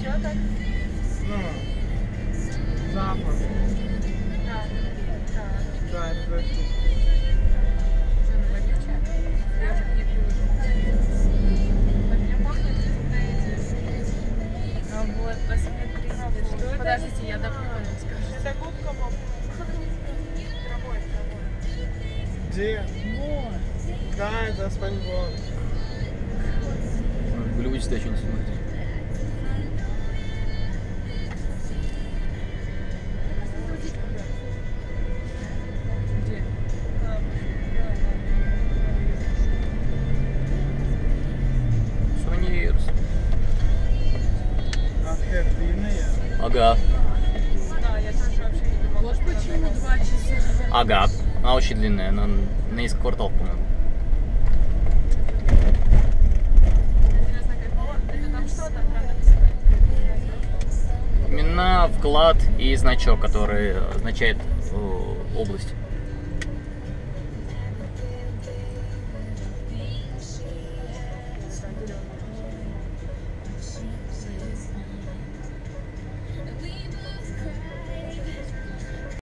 Чего так? Ну, запах. Да. Да, это просто. Вот, посмотрите, что Подождите, я допомню, скажу. Это губка, мама. Где? Да, это спаньбон. А хер длинные. Ага. Да, я тоже вообще не думала. Вот почему два часа. Ага. Она очень длинная, она на несколько кварталов, по-моему. Имена, вклад и значок, который означает э, область.